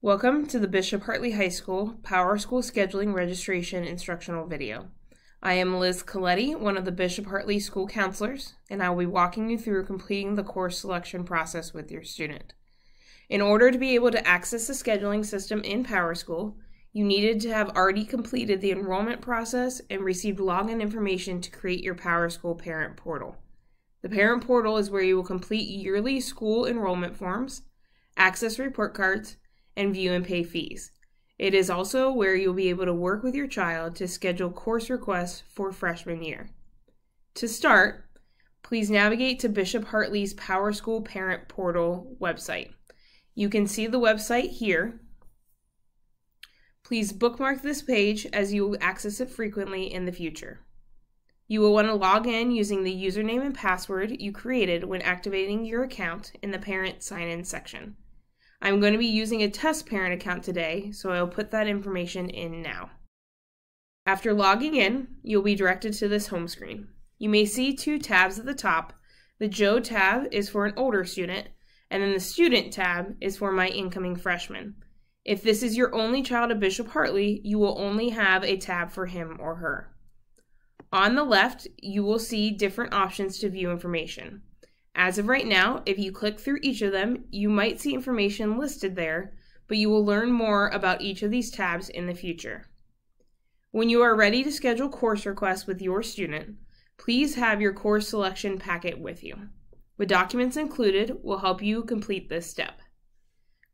Welcome to the Bishop Hartley High School Power School Scheduling Registration instructional video. I am Liz Coletti, one of the Bishop Hartley School Counselors, and I will be walking you through completing the course selection process with your student. In order to be able to access the scheduling system in PowerSchool, you needed to have already completed the enrollment process and received login information to create your PowerSchool parent portal. The parent portal is where you will complete yearly school enrollment forms, access report cards, and view and pay fees. It is also where you'll be able to work with your child to schedule course requests for freshman year. To start, please navigate to Bishop Hartley's PowerSchool Parent Portal website. You can see the website here. Please bookmark this page as you will access it frequently in the future. You will want to log in using the username and password you created when activating your account in the Parent Sign-In section. I'm going to be using a test parent account today, so I'll put that information in now. After logging in, you'll be directed to this home screen. You may see two tabs at the top. The Joe tab is for an older student, and then the Student tab is for my incoming freshman. If this is your only child at Bishop Hartley, you will only have a tab for him or her. On the left, you will see different options to view information. As of right now, if you click through each of them, you might see information listed there, but you will learn more about each of these tabs in the future. When you are ready to schedule course requests with your student, please have your course selection packet with you. The documents included will help you complete this step.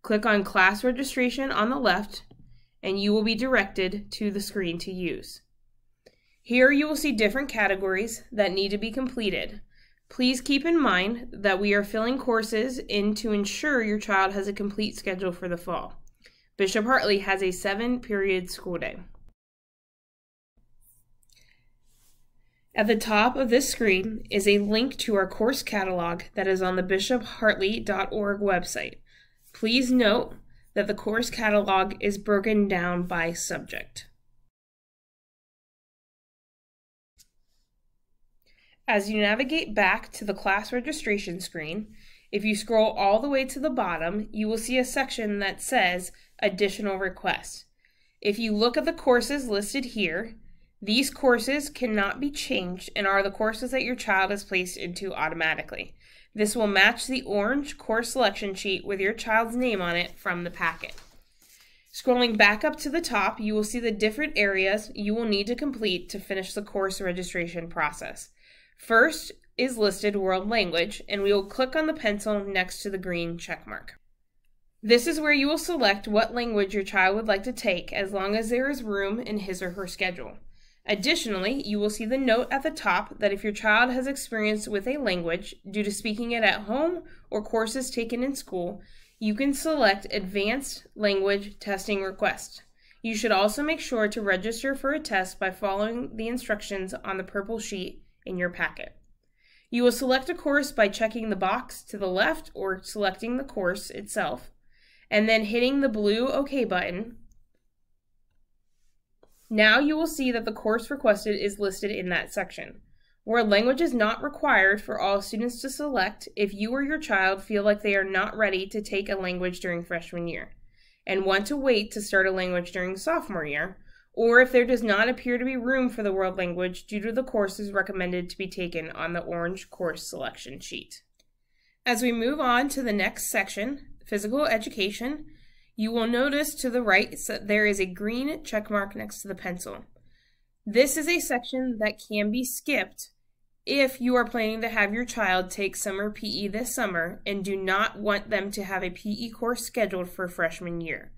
Click on class registration on the left and you will be directed to the screen to use. Here you will see different categories that need to be completed, Please keep in mind that we are filling courses in to ensure your child has a complete schedule for the fall. Bishop Hartley has a seven period school day. At the top of this screen is a link to our course catalog that is on the bishophartley.org website. Please note that the course catalog is broken down by subject. As you navigate back to the class registration screen, if you scroll all the way to the bottom, you will see a section that says Additional Requests. If you look at the courses listed here, these courses cannot be changed and are the courses that your child is placed into automatically. This will match the orange course selection sheet with your child's name on it from the packet. Scrolling back up to the top, you will see the different areas you will need to complete to finish the course registration process. First is listed world language, and we will click on the pencil next to the green check mark. This is where you will select what language your child would like to take as long as there is room in his or her schedule. Additionally, you will see the note at the top that if your child has experience with a language due to speaking it at home or courses taken in school, you can select Advanced Language Testing Request. You should also make sure to register for a test by following the instructions on the purple sheet in your packet. You will select a course by checking the box to the left or selecting the course itself, and then hitting the blue OK button. Now you will see that the course requested is listed in that section. Where language is not required for all students to select if you or your child feel like they are not ready to take a language during freshman year and want to wait to start a language during sophomore year, or if there does not appear to be room for the world language due to the courses recommended to be taken on the orange course selection sheet. As we move on to the next section, physical education, you will notice to the right that there is a green check mark next to the pencil. This is a section that can be skipped if you are planning to have your child take summer PE this summer and do not want them to have a PE course scheduled for freshman year.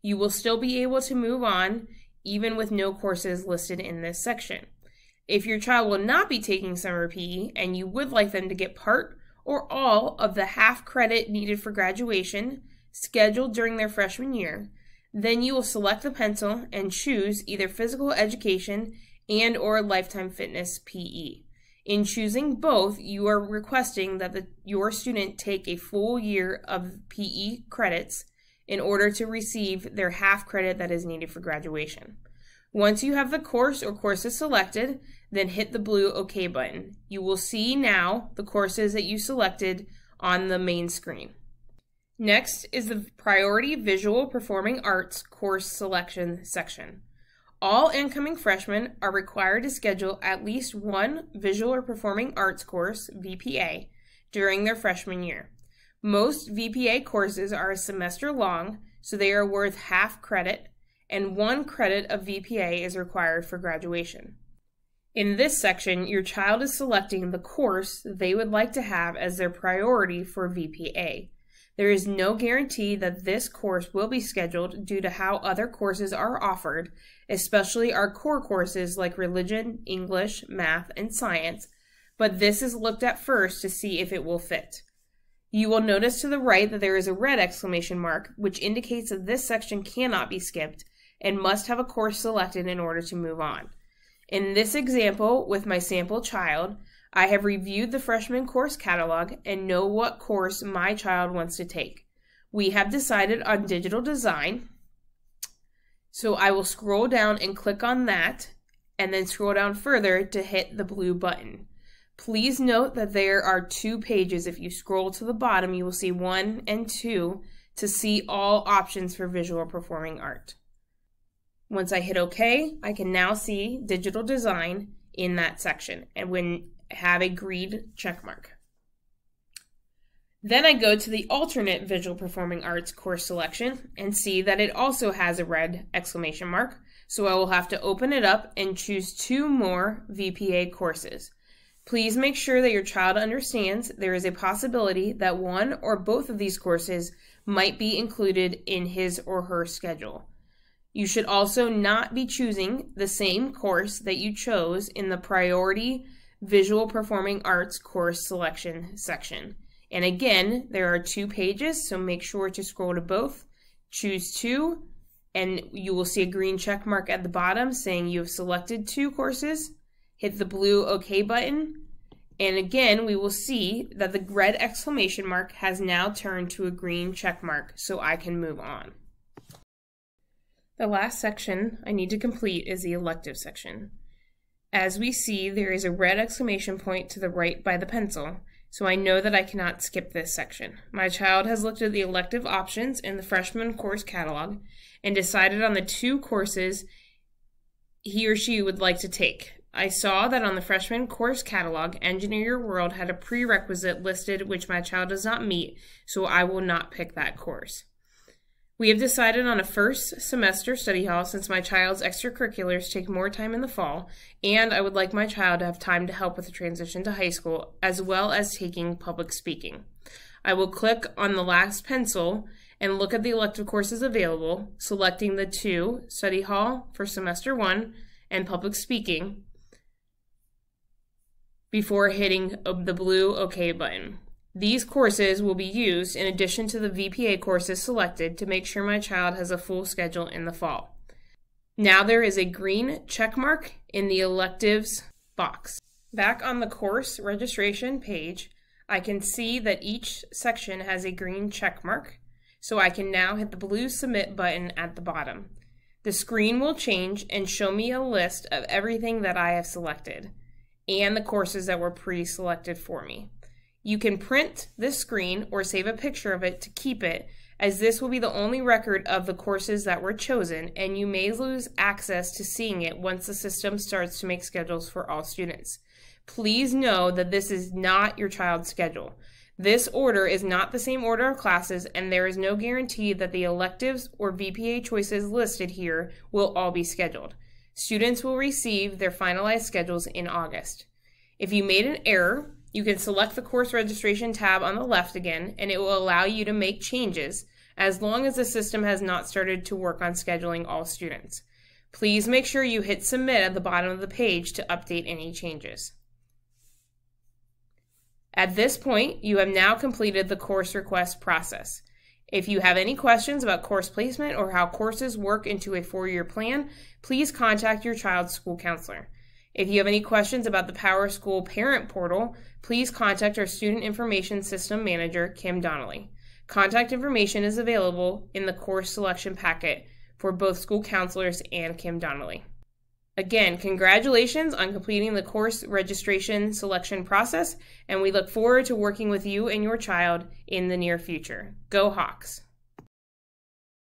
You will still be able to move on even with no courses listed in this section. If your child will not be taking summer PE and you would like them to get part or all of the half credit needed for graduation scheduled during their freshman year, then you will select the pencil and choose either physical education and or lifetime fitness PE. In choosing both, you are requesting that the, your student take a full year of PE credits in order to receive their half credit that is needed for graduation. Once you have the course or courses selected, then hit the blue OK button. You will see now the courses that you selected on the main screen. Next is the Priority Visual Performing Arts Course Selection section. All incoming freshmen are required to schedule at least one Visual or Performing Arts course, VPA, during their freshman year. Most VPA courses are a semester long, so they are worth half credit, and one credit of VPA is required for graduation. In this section, your child is selecting the course they would like to have as their priority for VPA. There is no guarantee that this course will be scheduled due to how other courses are offered, especially our core courses like religion, English, math, and science, but this is looked at first to see if it will fit. You will notice to the right that there is a red exclamation mark, which indicates that this section cannot be skipped and must have a course selected in order to move on. In this example, with my sample child, I have reviewed the freshman course catalog and know what course my child wants to take. We have decided on digital design. So I will scroll down and click on that and then scroll down further to hit the blue button. Please note that there are two pages. If you scroll to the bottom, you will see one and two to see all options for visual performing art. Once I hit OK, I can now see digital design in that section. And when have a green check mark. Then I go to the alternate visual performing arts course selection and see that it also has a red exclamation mark. So I will have to open it up and choose two more VPA courses. Please make sure that your child understands there is a possibility that one or both of these courses might be included in his or her schedule. You should also not be choosing the same course that you chose in the priority Visual Performing Arts course selection section. And again, there are two pages, so make sure to scroll to both, choose two, and you will see a green check mark at the bottom saying you have selected two courses. Hit the blue OK button, and again, we will see that the red exclamation mark has now turned to a green check mark, so I can move on. The last section I need to complete is the elective section. As we see, there is a red exclamation point to the right by the pencil, so I know that I cannot skip this section. My child has looked at the elective options in the freshman course catalog and decided on the two courses he or she would like to take. I saw that on the freshman course catalog, Engineer Your World had a prerequisite listed which my child does not meet, so I will not pick that course. We have decided on a first semester study hall since my child's extracurriculars take more time in the fall, and I would like my child to have time to help with the transition to high school, as well as taking public speaking. I will click on the last pencil and look at the elective courses available, selecting the two study hall for semester one and public speaking before hitting the blue OK button. These courses will be used in addition to the VPA courses selected to make sure my child has a full schedule in the fall. Now there is a green check mark in the electives box. Back on the course registration page, I can see that each section has a green check mark, so I can now hit the blue submit button at the bottom. The screen will change and show me a list of everything that I have selected and the courses that were pre-selected for me. You can print this screen or save a picture of it to keep it, as this will be the only record of the courses that were chosen, and you may lose access to seeing it once the system starts to make schedules for all students. Please know that this is not your child's schedule. This order is not the same order of classes, and there is no guarantee that the electives or VPA choices listed here will all be scheduled. Students will receive their finalized schedules in August. If you made an error, you can select the course registration tab on the left again, and it will allow you to make changes as long as the system has not started to work on scheduling all students. Please make sure you hit submit at the bottom of the page to update any changes. At this point, you have now completed the course request process. If you have any questions about course placement or how courses work into a four-year plan, please contact your child's school counselor. If you have any questions about the PowerSchool Parent Portal, please contact our Student Information System Manager, Kim Donnelly. Contact information is available in the course selection packet for both school counselors and Kim Donnelly. Again, congratulations on completing the course registration selection process, and we look forward to working with you and your child in the near future. Go Hawks!